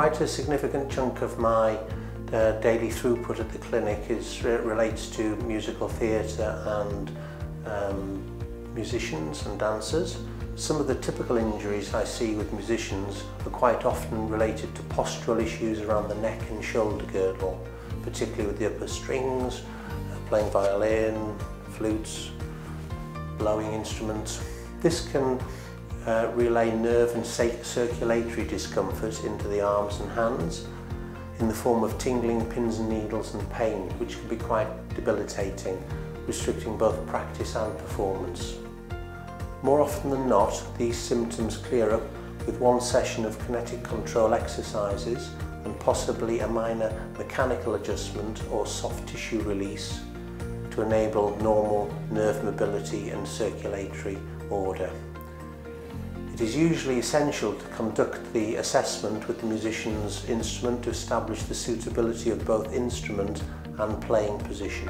quite a significant chunk of my uh, daily throughput at the clinic is uh, relates to musical theatre and um, musicians and dancers. Some of the typical injuries I see with musicians are quite often related to postural issues around the neck and shoulder girdle, particularly with the upper strings, uh, playing violin, flutes, blowing instruments. This can uh, relay nerve and circulatory discomfort into the arms and hands in the form of tingling pins and needles and pain, which can be quite debilitating, restricting both practice and performance. More often than not, these symptoms clear up with one session of kinetic control exercises and possibly a minor mechanical adjustment or soft tissue release to enable normal nerve mobility and circulatory order. It is usually essential to conduct the assessment with the musician's instrument to establish the suitability of both instrument and playing position.